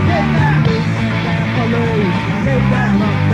So get down, get down, police,